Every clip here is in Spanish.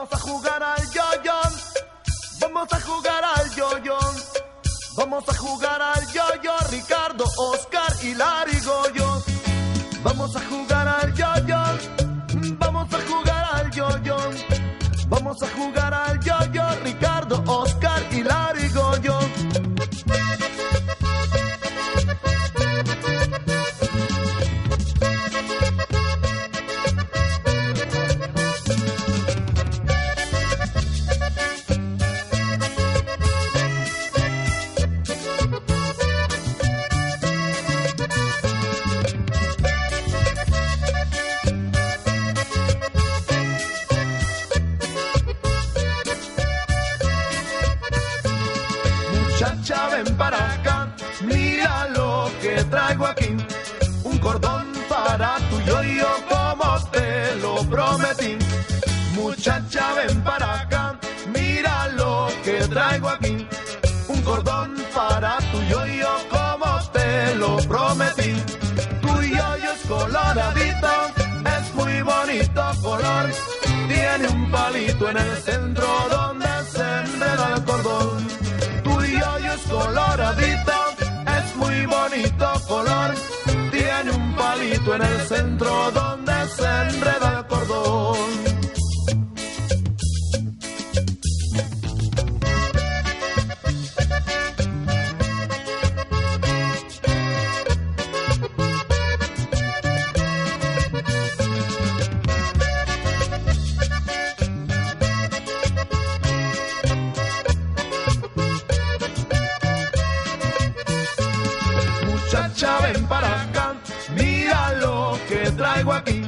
Vamos a jugar al yoyón. Vamos a jugar al yoyón. Vamos a jugar al yoyo, Muchacha, ven para acá, mira lo que traigo aquí. Un cordón para tu yo-yo como te lo prometí. Muchacha, ven para acá, mira lo que traigo aquí. Un cordón para tu yo-yo como te lo prometí. Tu yo-yo es coloradito, es muy bonito color. Tiene un palito en el centro en el centro donde se enreda el cordón. Muchacha, ven para acá, traigo aquí.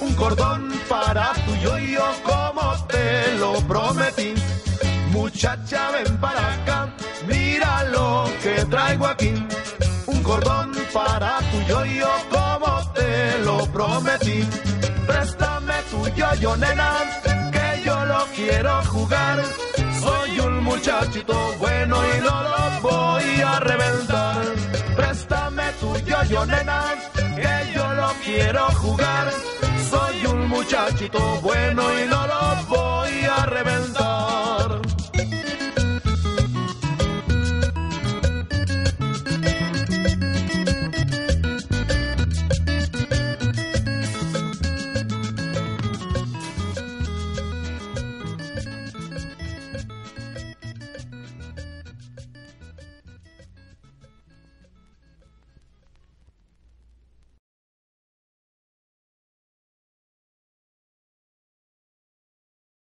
Un cordón para tu yo-yo como te lo prometí. Muchacha, ven para acá, mira lo que traigo aquí. Un cordón para tu yo-yo como te lo prometí. Préstame tu yo-yo, nena, que yo lo quiero jugar. Soy un muchachito bueno y no lo voy a reventar. Préstame tu yo-yo, nena, que yo lo quiero jugar. Soy un muchachito bueno y no lo voy a reventar.